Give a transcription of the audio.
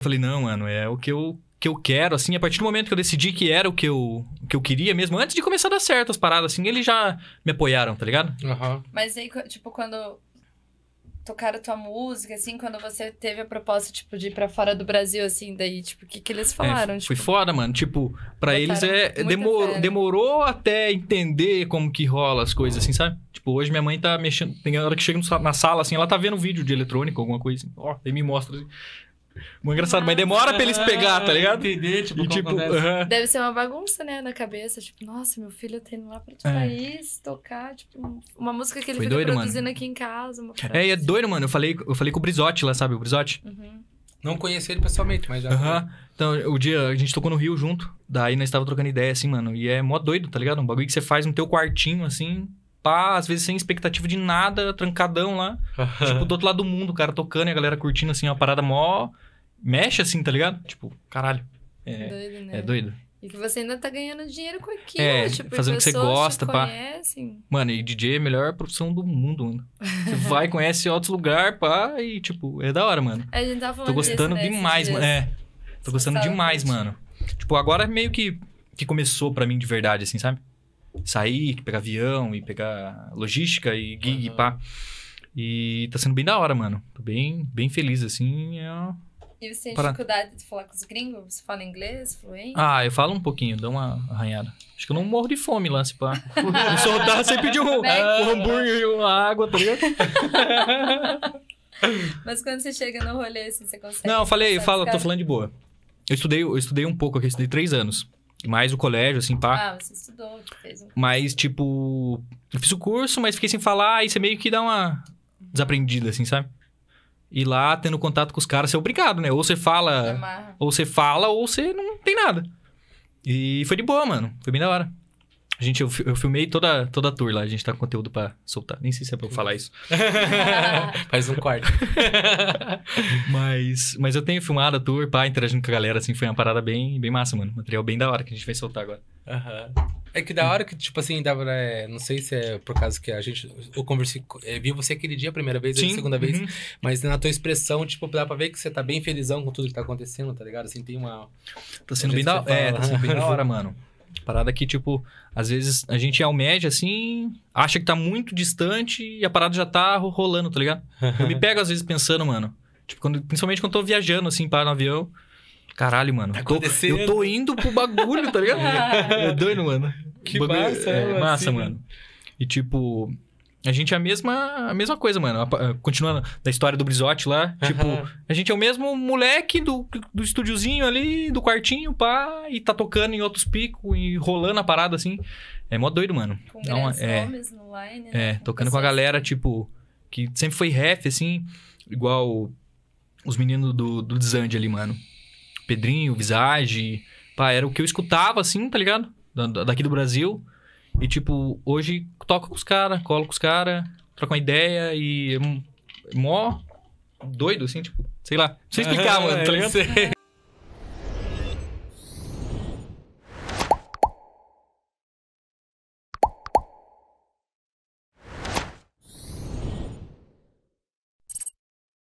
falei, não, mano, é o que eu, que eu quero, assim. A partir do momento que eu decidi que era o que eu, que eu queria mesmo, antes de começar a dar certo as paradas, assim, eles já me apoiaram, tá ligado? Aham. Mas aí, tipo, quando tocaram tua música, assim, quando você teve a proposta, tipo, de ir pra fora do Brasil, assim, daí, tipo, o que que eles falaram? É, tipo, foi foda, mano. Tipo, pra eles é. muita Demorou, fé. demorou até entender como que rola as coisas, assim, sabe? Tipo, hoje minha mãe tá mexendo. Tem hora que chega na sala, assim, ela tá vendo vídeo de eletrônico, alguma coisa assim. Ó, aí me mostra. Assim. Muito engraçado, mas demora pra eles pegar, tá ligado? Entender, tipo, E como tipo, acontece. aham. Deve ser uma bagunça, né, na cabeça. Tipo, nossa, meu filho tá indo lá pra outro É. país tocar, tipo, uma música que ele Foi fica doido, produzindo aqui em casa. É, e é doido, mano. Eu falei, eu falei com o Brizotti lá, sabe? O Brizotti. Uhum. Não conheci ele pessoalmente, mas já. Aham. Então, o dia a gente tocou no Rio junto. Daí nós tava trocando ideia, assim, mano. E é mó doido, tá ligado? Um bagulho que você faz no teu quartinho, assim. Pá, às vezes sem expectativa de nada, trancadão lá. tipo, do outro lado do mundo, o cara tocando e a galera curtindo, assim, uma parada mó. Mexe, assim, tá ligado? Tipo, caralho. É, Doido, né? é doido. E que você ainda tá ganhando dinheiro com aquilo, É, tipo, fazendo o que você gosta, pá. conhecem. Mano, e DJ é a melhor profissão do mundo, mano. Você vai, conhece outros lugares, pá, e, tipo, é da hora, mano. A gente tava falando Tô gostando disso, né, demais, mano. É. Tô Você gostando demais, curtindo. mano. Tipo, agora meio que, que começou pra mim de verdade, assim, sabe? Sair, pegar avião e pegar logística e gig, Aham. pá. E tá sendo bem da hora, mano. Tô bem, bem feliz, assim. é uma- E você tem Para- dificuldade de falar com os gringos? Você fala inglês, fluente? Ah, eu falo um pouquinho, dou uma arranhada. Acho que eu não morro de fome lá, se pá. Eu soltar, você pediu um, Mac. um hambúrguer e uma água, tá ligado? Mas quando você chega no rolê, assim, você consegue... Não, eu falei, eu falo, tô falando de boa. Eu estudei, eu estudei um pouco aqui, eu estudei três anos. Mais o colégio, assim, pá. Ah, você estudou, fez um... Mas, tipo, eu fiz o curso, mas fiquei sem falar, e você meio que dá uma desaprendida, assim, sabe? E lá, tendo contato com os caras, você é obrigado, né? Ou você fala, Amarra. ou você fala, ou você não tem nada. E foi de boa, mano. Foi bem da hora. A gente, eu, eu filmei toda, toda a tour lá, a gente tá com conteúdo pra soltar. Nem sei se é pra eu falar isso. Faz um quarto. Mas, mas eu tenho filmado a tour, pá, interagindo com a galera, assim, foi uma parada bem, bem massa, mano. Material bem da hora que a gente vai soltar agora. Aham. É que da hora que, tipo assim, dava, é, não sei se é por causa que a gente. Eu conversei. co- é, vi você aquele dia a primeira vez, a segunda vez. uhum. Mas na tua expressão, tipo, dá pra ver que você tá bem felizão com tudo que tá acontecendo, tá ligado? Assim, tem uma. Tá sendo Do bem da você É, tá sendo bem da hora, mano. Parada que, tipo, às vezes a gente almeja assim, acha que tá muito distante e a parada já tá ro- rolando, tá ligado? Eu me pego às vezes pensando, mano. Tipo, quando, principalmente quando eu tô viajando, assim, para no avião. Caralho, mano. Tá eu tô- eu tô indo pro bagulho, tá ligado? É doido, mano. Que O bagulho- massa, é, né, massa, assim, mano. E tipo, a gente é a mesma, a mesma coisa, mano. A- a- Continuando da história do Brizotti lá, tipo, a gente é o mesmo moleque do, do estúdiozinho ali, do quartinho, pá, e tá tocando em outros picos e rolando a parada assim. É mó doido, mano. Com uma- grandes é. nomes no line, É, né? tocando com a pessoas- galera, tipo, que sempre foi ref, assim, igual os meninos do, do Desande ali, mano. Pedrinho, Visage, pá, era o que eu escutava, assim, tá ligado? Da- da- daqui do Brasil. E, tipo, hoje toco com os caras, colo com os caras, troco uma ideia e é um- mó doido, assim, tipo, sei lá. Não sei explicar, mano, tá Eu ligado?